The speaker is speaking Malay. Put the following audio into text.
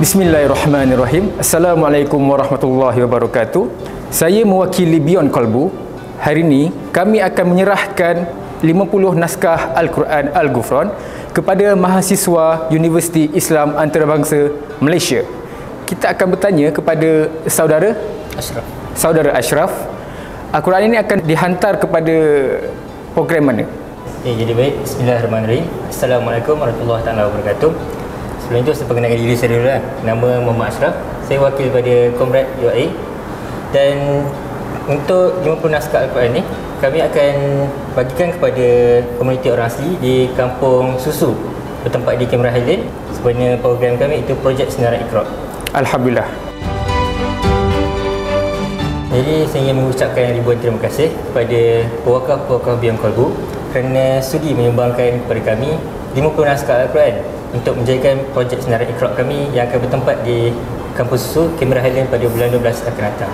Bismillahirrahmanirrahim. Assalamualaikum warahmatullahi wabarakatuh. Saya mewakili Beyond Kolbu. Hari ini kami akan menyerahkan 50 naskah Al-Quran Al-Ghufran kepada mahasiswa Universiti Islam Antarabangsa Malaysia. Kita akan bertanya kepada saudara Ashraf. Saudara Ashraf. Al-Quran ini akan dihantar kepada program mana? Okay, jadi baik. Bismillahirrahmanirrahim. Assalamualaikum warahmatullahi wabarakatuh. Sebelum itu saya perkenalkan diri saya dulu lah. Nama Muhammad Ashraf. Saya wakil pada Comrade UAE. Dan untuk 50 naskah Al-Quran ni, kami akan bagikan kepada komuniti orang asli di Kampung Susu bertempat di Cameron Highland. Sebenarnya program kami itu Projek Senarai Iqra. Alhamdulillah. Jadi saya ingin mengucapkan ribuan terima kasih kepada pewakaf-pewakaf Biang Kolbu kerana sudi menyumbangkan kepada kami 50 naskah Al-Quran untuk menjadikan projek senarai ikhrak kami yang akan bertempat di Kampus Susu, Cameron Highland pada bulan 12 akan datang.